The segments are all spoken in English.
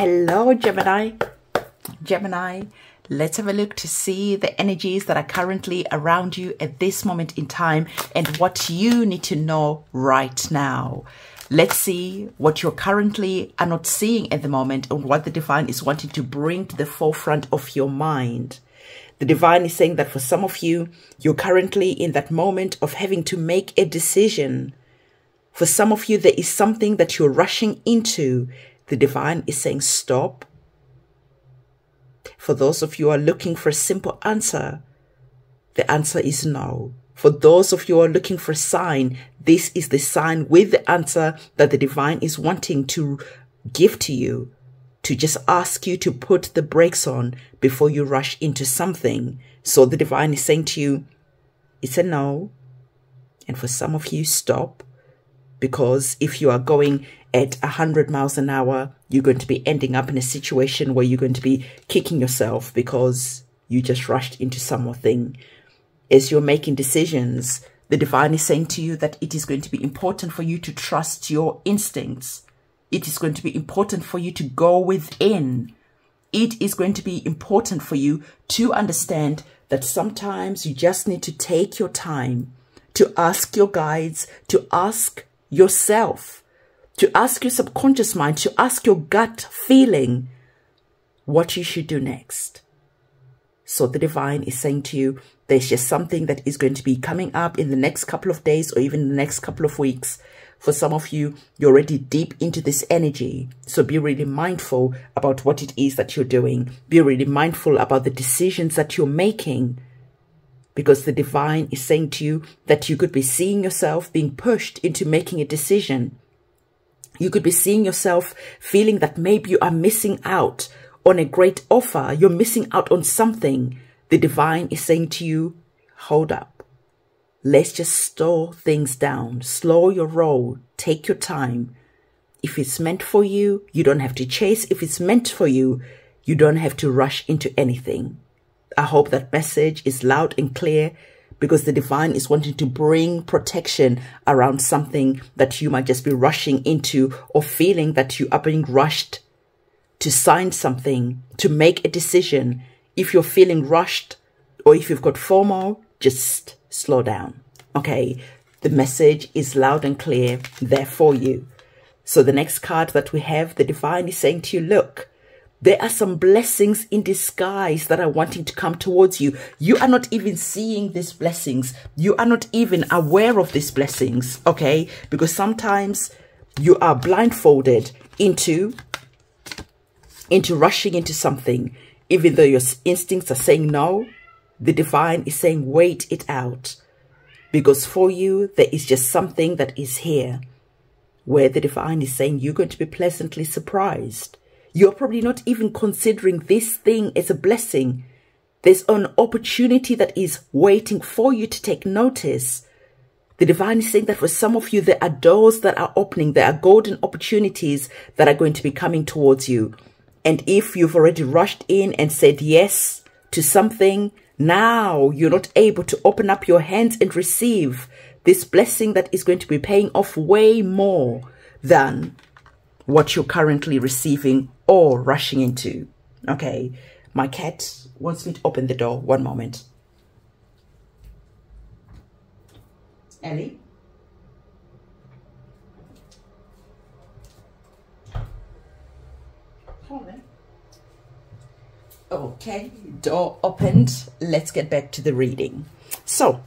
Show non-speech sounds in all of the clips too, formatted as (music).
Hello, Gemini. Gemini, let's have a look to see the energies that are currently around you at this moment in time and what you need to know right now. Let's see what you're currently are not seeing at the moment and what the divine is wanting to bring to the forefront of your mind. The divine is saying that for some of you, you're currently in that moment of having to make a decision. For some of you, there is something that you're rushing into. The divine is saying, stop. For those of you who are looking for a simple answer, the answer is no. For those of you who are looking for a sign, this is the sign with the answer that the divine is wanting to give to you to just ask you to put the brakes on before you rush into something. So the divine is saying to you, it's a no. And for some of you, stop. Because if you are going at 100 miles an hour, you're going to be ending up in a situation where you're going to be kicking yourself because you just rushed into something. As you're making decisions, the divine is saying to you that it is going to be important for you to trust your instincts it is going to be important for you to go within. It is going to be important for you to understand that sometimes you just need to take your time to ask your guides, to ask yourself, to ask your subconscious mind, to ask your gut feeling what you should do next. So the divine is saying to you, there's just something that is going to be coming up in the next couple of days or even the next couple of weeks for some of you, you're already deep into this energy. So be really mindful about what it is that you're doing. Be really mindful about the decisions that you're making. Because the divine is saying to you that you could be seeing yourself being pushed into making a decision. You could be seeing yourself feeling that maybe you are missing out on a great offer. You're missing out on something. The divine is saying to you, hold up. Let's just slow things down. Slow your roll. Take your time. If it's meant for you, you don't have to chase. If it's meant for you, you don't have to rush into anything. I hope that message is loud and clear because the divine is wanting to bring protection around something that you might just be rushing into or feeling that you are being rushed to sign something, to make a decision. If you're feeling rushed or if you've got FOMO, just slow down. Okay, the message is loud and clear there for you. So the next card that we have, the divine is saying to you, look, there are some blessings in disguise that are wanting to come towards you. You are not even seeing these blessings. You are not even aware of these blessings, okay? Because sometimes you are blindfolded into, into rushing into something, even though your instincts are saying no, the divine is saying, wait it out. Because for you, there is just something that is here where the divine is saying you're going to be pleasantly surprised. You're probably not even considering this thing as a blessing. There's an opportunity that is waiting for you to take notice. The divine is saying that for some of you, there are doors that are opening. There are golden opportunities that are going to be coming towards you. And if you've already rushed in and said yes to something, now you're not able to open up your hands and receive this blessing that is going to be paying off way more than what you're currently receiving or rushing into. Okay, my cat wants me to open the door. One moment. Ellie? Come. Okay, door opened. Let's get back to the reading. So,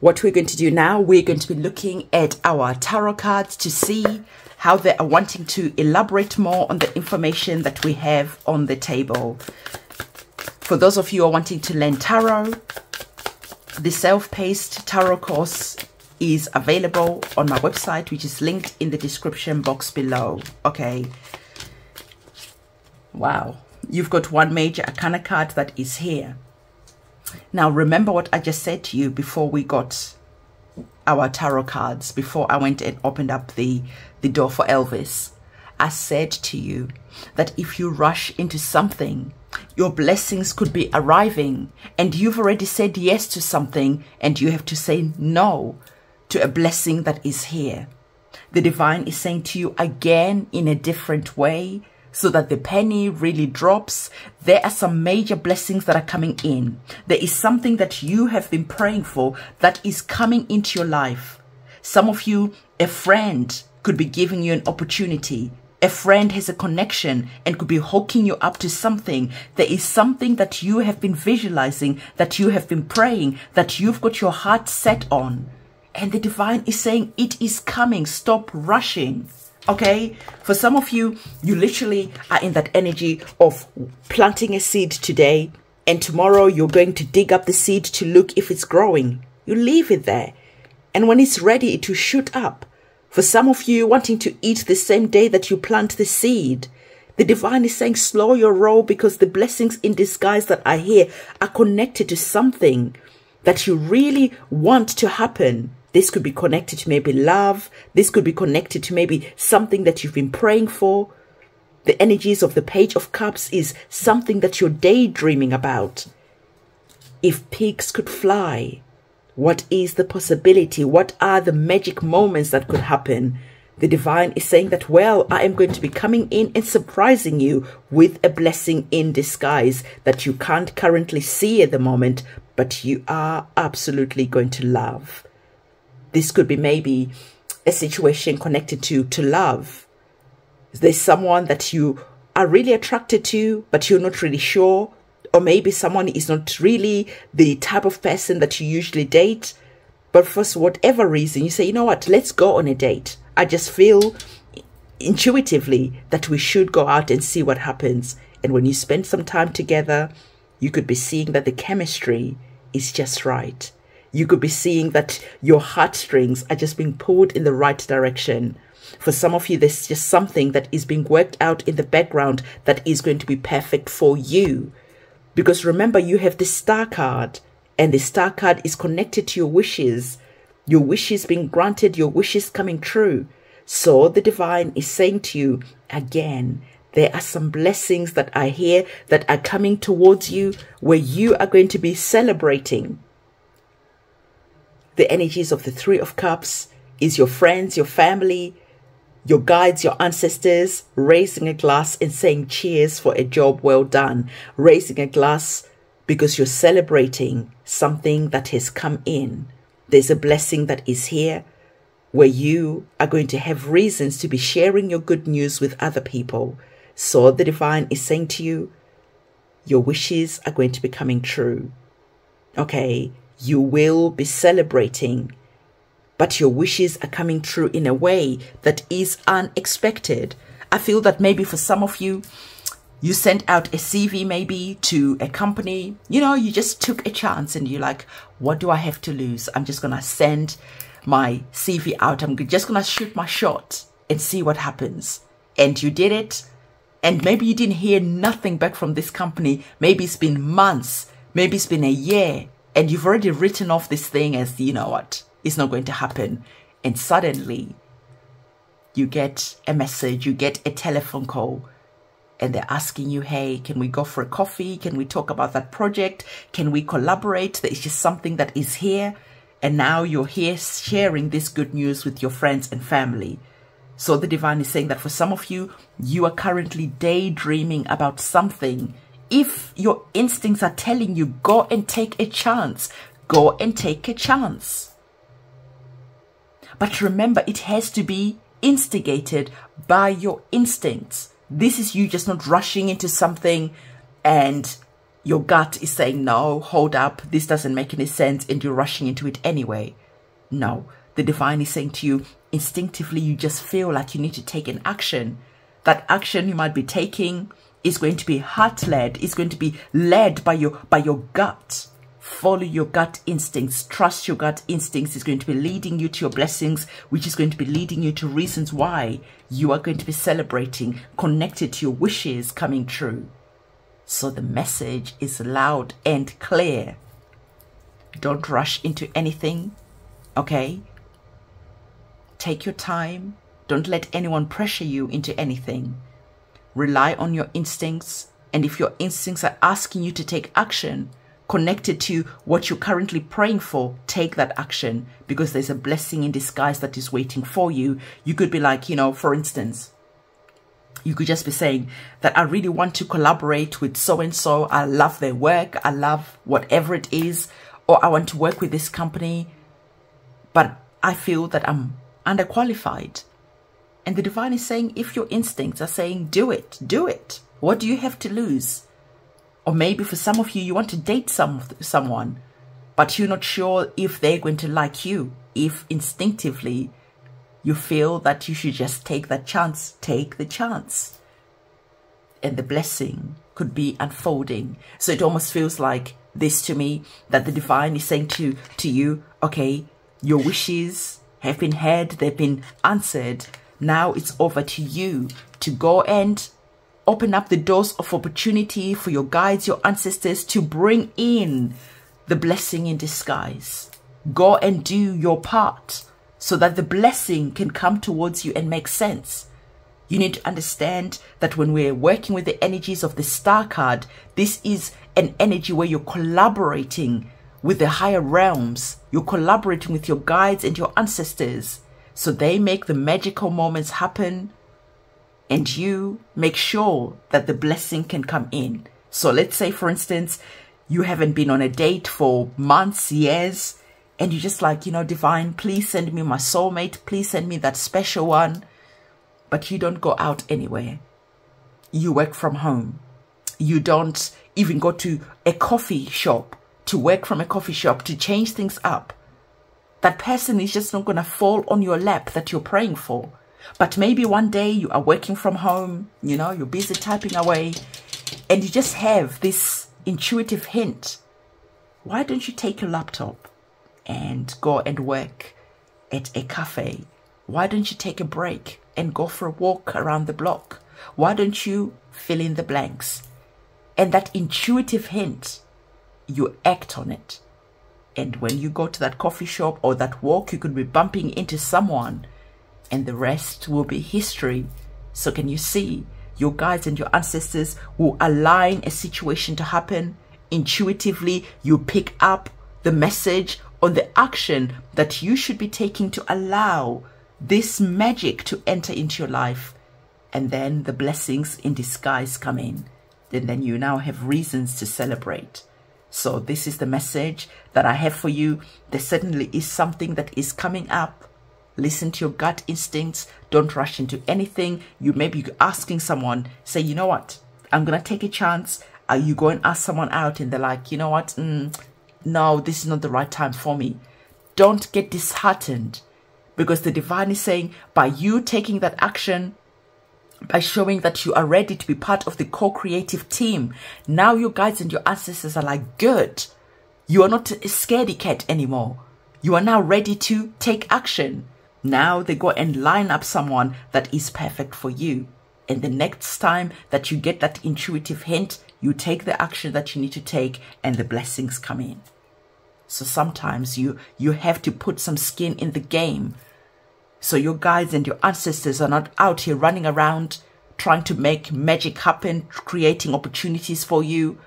what we're going to do now, we're going to be looking at our tarot cards to see how they are wanting to elaborate more on the information that we have on the table. For those of you who are wanting to learn tarot, the self-paced tarot course is available on my website, which is linked in the description box below. Okay. Wow you've got one major arcana card that is here. Now, remember what I just said to you before we got our tarot cards, before I went and opened up the, the door for Elvis. I said to you that if you rush into something, your blessings could be arriving and you've already said yes to something and you have to say no to a blessing that is here. The divine is saying to you again in a different way, so that the penny really drops. There are some major blessings that are coming in. There is something that you have been praying for that is coming into your life. Some of you, a friend could be giving you an opportunity. A friend has a connection and could be hooking you up to something. There is something that you have been visualizing, that you have been praying, that you've got your heart set on. And the divine is saying, it is coming. Stop rushing. Okay. For some of you, you literally are in that energy of planting a seed today. And tomorrow you're going to dig up the seed to look if it's growing. You leave it there. And when it's ready, it will shoot up. For some of you wanting to eat the same day that you plant the seed, the divine is saying slow your roll because the blessings in disguise that are here are connected to something that you really want to happen. This could be connected to maybe love. This could be connected to maybe something that you've been praying for. The energies of the Page of Cups is something that you're daydreaming about. If pigs could fly, what is the possibility? What are the magic moments that could happen? The divine is saying that, well, I am going to be coming in and surprising you with a blessing in disguise that you can't currently see at the moment, but you are absolutely going to love. This could be maybe a situation connected to, to love. There's someone that you are really attracted to, but you're not really sure or maybe someone is not really the type of person that you usually date, but for whatever reason, you say, you know what, let's go on a date. I just feel intuitively that we should go out and see what happens. And when you spend some time together, you could be seeing that the chemistry is just right. You could be seeing that your heartstrings are just being pulled in the right direction. For some of you, there's just something that is being worked out in the background that is going to be perfect for you. Because remember, you have the star card, and the star card is connected to your wishes. Your wishes being granted, your wishes coming true. So the divine is saying to you again, there are some blessings that are here that are coming towards you where you are going to be celebrating. The energies of the Three of Cups is your friends, your family, your guides, your ancestors, raising a glass and saying cheers for a job well done, raising a glass because you're celebrating something that has come in. There's a blessing that is here where you are going to have reasons to be sharing your good news with other people. So the divine is saying to you, your wishes are going to be coming true. Okay, you will be celebrating but your wishes are coming true in a way that is unexpected. I feel that maybe for some of you, you sent out a CV maybe to a company, you know, you just took a chance and you're like, what do I have to lose? I'm just going to send my CV out. I'm just going to shoot my shot and see what happens. And you did it. And maybe you didn't hear nothing back from this company. Maybe it's been months. Maybe it's been a year. And you've already written off this thing as, you know what it's not going to happen. And suddenly you get a message, you get a telephone call, and they're asking you, hey, can we go for a coffee? Can we talk about that project? Can we collaborate? There is just something that is here. And now you're here sharing this good news with your friends and family. So the divine is saying that for some of you, you are currently daydreaming about something. If your instincts are telling you, go and take a chance, go and take a chance. But remember, it has to be instigated by your instincts. This is you just not rushing into something and your gut is saying, no, hold up, this doesn't make any sense, and you're rushing into it anyway. No, the divine is saying to you, instinctively, you just feel like you need to take an action. That action you might be taking is going to be heart led, It's going to be led by your, by your gut. Follow your gut instincts. Trust your gut instincts is going to be leading you to your blessings which is going to be leading you to reasons why you are going to be celebrating connected to your wishes coming true. So the message is loud and clear. Don't rush into anything okay? Take your time. Don't let anyone pressure you into anything rely on your instincts and if your instincts are asking you to take action connected to what you're currently praying for, take that action because there's a blessing in disguise that is waiting for you. You could be like, you know, for instance, You could just be saying that I really want to collaborate with so and so. I love their work. I love whatever it is. Or I want to work with this company, but I feel that I'm underqualified. And the divine is saying, if your instincts are saying, do it, do it. What do you have to lose? Or maybe for some of you, you want to date some someone, but you're not sure if they're going to like you. If instinctively you feel that you should just take that chance, take the chance. And the blessing could be unfolding. So it almost feels like this to me that the divine is saying to, to you, okay, your wishes have been heard, they've been answered. Now it's over to you to go and open up the doors of opportunity for your guides, your ancestors to bring in the blessing in disguise. Go and do your part so that the blessing can come towards you and make sense. You need to understand that when we're working with the energies of the star card, this is an energy where you're collaborating with the higher realms. You're collaborating with your guides and your ancestors. So they make the magical moments happen and you make sure that the blessing can come in. So let's say, for instance, you haven't been on a date for months, years, and you're just like, you know, divine, please send me my soulmate. Please send me that special one. But you don't go out anywhere. You work from home. You don't even go to a coffee shop to work from a coffee shop to change things up. That person is just not going to fall on your lap that you're praying for. But maybe one day you are working from home, you know, you're busy typing away, and you just have this intuitive hint. Why don't you take your laptop and go and work at a cafe? Why don't you take a break and go for a walk around the block? Why don't you fill in the blanks? And that intuitive hint, you act on it. And when you go to that coffee shop or that walk, you could be bumping into someone and the rest will be history. So can you see your guides and your ancestors will align a situation to happen? Intuitively you pick up the message on the action that you should be taking to allow this magic to enter into your life. And then the blessings in disguise come in. And then you now have reasons to celebrate so this is the message that i have for you there certainly is something that is coming up Listen to your gut instincts. Don't rush into anything. You may be asking someone, say, you know what? I'm going to take a chance. Are you going to ask someone out and they're like, you know what? Mm, no, this is not the right time for me. Don't get disheartened because the divine is saying by you taking that action, by showing that you are ready to be part of the co-creative team, now your guides and your ancestors are like, good. You are not a scaredy cat anymore. You are now ready to take action. Now they go and line up someone that is perfect for you. And the next time that you get that intuitive hint, you take the action that you need to take and the blessings come in. So sometimes you, you have to put some skin in the game. So your guides and your ancestors are not out here running around trying to make magic happen, creating opportunities for you.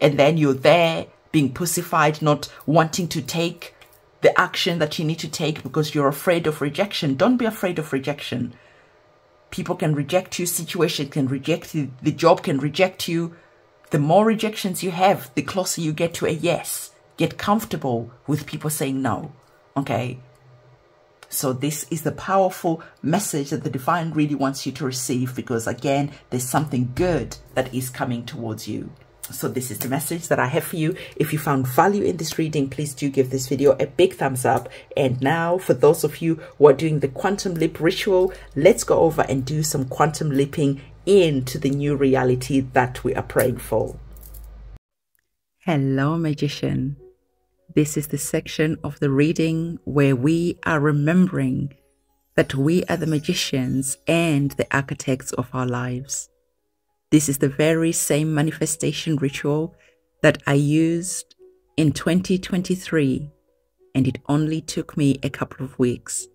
And then you're there being pussified, not wanting to take the action that you need to take because you're afraid of rejection. Don't be afraid of rejection. People can reject you, situation can reject you, the job can reject you. The more rejections you have, the closer you get to a yes. Get comfortable with people saying no. Okay? So this is the powerful message that the divine really wants you to receive because again, there's something good that is coming towards you. So this is the message that I have for you. If you found value in this reading, please do give this video a big thumbs up. And now for those of you who are doing the quantum leap ritual, let's go over and do some quantum leaping into the new reality that we are praying for. Hello, magician. This is the section of the reading where we are remembering that we are the magicians and the architects of our lives. This is the very same manifestation ritual that I used in 2023, and it only took me a couple of weeks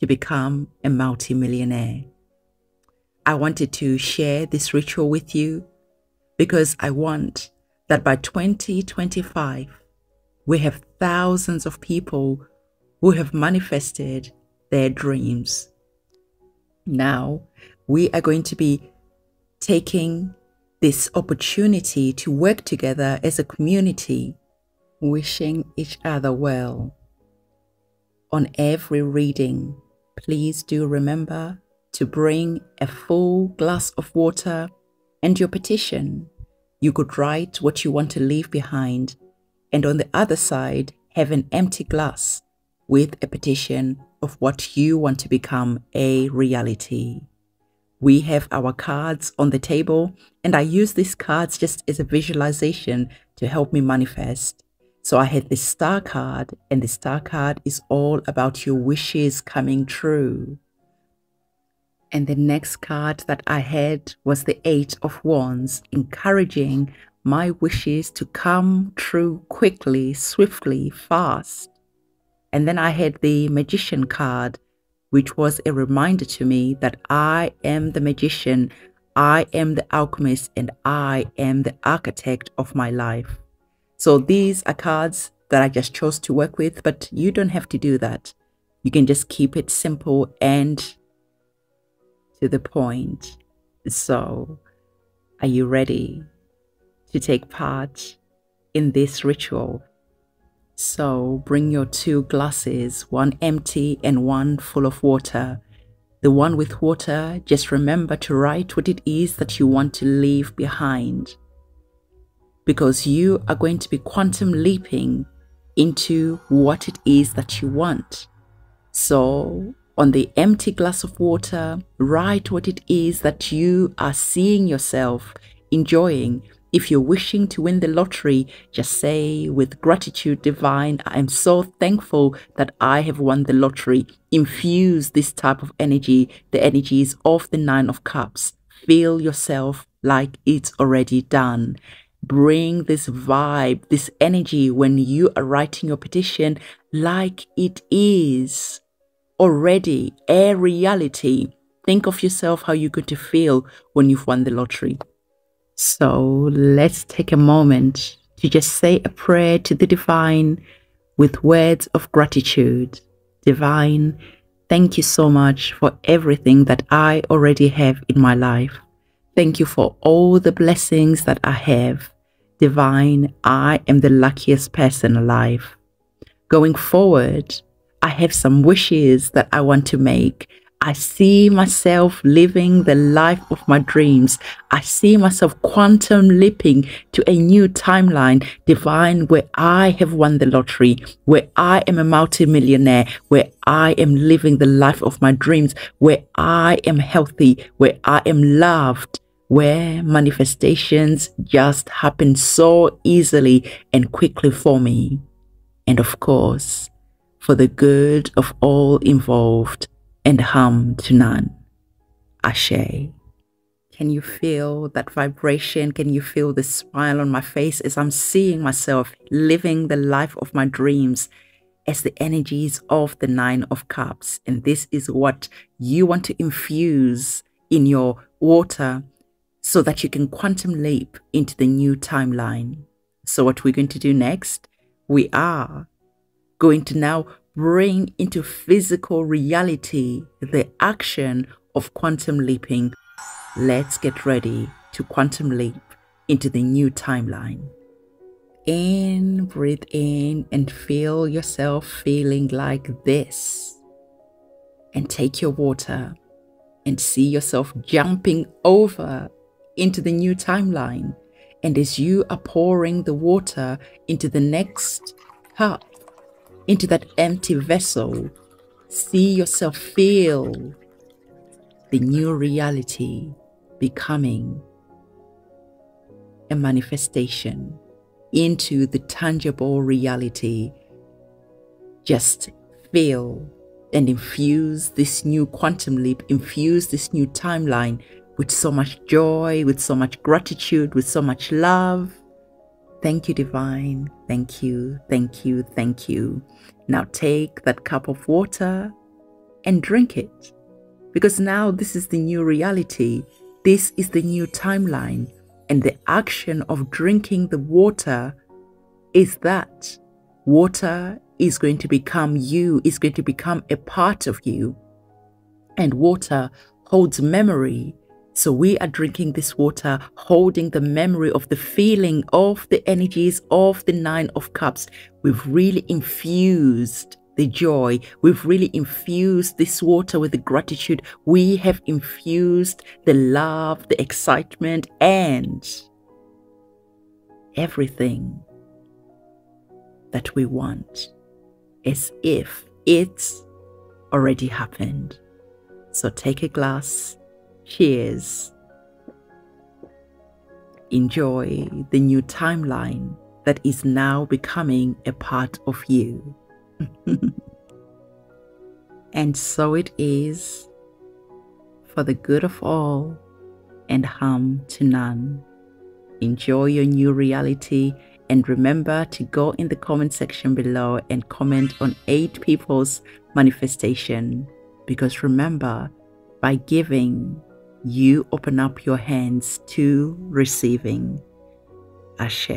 to become a multimillionaire. I wanted to share this ritual with you because I want that by 2025, we have thousands of people who have manifested their dreams. Now, we are going to be taking this opportunity to work together as a community, wishing each other well. On every reading, please do remember to bring a full glass of water and your petition. You could write what you want to leave behind, and on the other side, have an empty glass with a petition of what you want to become a reality. We have our cards on the table, and I use these cards just as a visualization to help me manifest. So I had the star card, and the star card is all about your wishes coming true. And the next card that I had was the Eight of Wands, encouraging my wishes to come true quickly, swiftly, fast. And then I had the Magician card, which was a reminder to me that I am the magician, I am the alchemist, and I am the architect of my life. So these are cards that I just chose to work with, but you don't have to do that. You can just keep it simple and to the point. So, are you ready to take part in this ritual? So bring your two glasses, one empty and one full of water. The one with water, just remember to write what it is that you want to leave behind. Because you are going to be quantum leaping into what it is that you want. So, on the empty glass of water, write what it is that you are seeing yourself enjoying, if you're wishing to win the lottery, just say, with gratitude divine, I am so thankful that I have won the lottery. Infuse this type of energy, the energies of the Nine of Cups. Feel yourself like it's already done. Bring this vibe, this energy when you are writing your petition like it is already a reality. Think of yourself how you're going to feel when you've won the lottery. So let's take a moment to just say a prayer to the divine with words of gratitude. Divine, thank you so much for everything that I already have in my life. Thank you for all the blessings that I have. Divine, I am the luckiest person alive. Going forward, I have some wishes that I want to make I see myself living the life of my dreams. I see myself quantum leaping to a new timeline, divine, where I have won the lottery, where I am a multimillionaire, where I am living the life of my dreams, where I am healthy, where I am loved, where manifestations just happen so easily and quickly for me. And of course, for the good of all involved and harm to none. Ashe. Can you feel that vibration? Can you feel the smile on my face as I'm seeing myself living the life of my dreams as the energies of the Nine of Cups? And this is what you want to infuse in your water so that you can quantum leap into the new timeline. So, what we're going to do next, we are going to now bring into physical reality the action of quantum leaping, let's get ready to quantum leap into the new timeline. In, breathe in, and feel yourself feeling like this. And take your water and see yourself jumping over into the new timeline. And as you are pouring the water into the next cup, into that empty vessel. See yourself feel the new reality becoming a manifestation into the tangible reality. Just feel and infuse this new quantum leap, infuse this new timeline with so much joy, with so much gratitude, with so much love, Thank you, Divine. Thank you, thank you, thank you. Now take that cup of water and drink it. Because now this is the new reality. This is the new timeline. And the action of drinking the water is that water is going to become you, is going to become a part of you. And water holds memory. So we are drinking this water, holding the memory of the feeling of the energies of the Nine of Cups. We've really infused the joy. We've really infused this water with the gratitude. We have infused the love, the excitement, and everything that we want as if it's already happened. So take a glass Cheers. Enjoy the new timeline that is now becoming a part of you. (laughs) and so it is for the good of all and harm to none. Enjoy your new reality and remember to go in the comment section below and comment on eight people's manifestation because remember, by giving, you open up your hands to receiving. Ashe.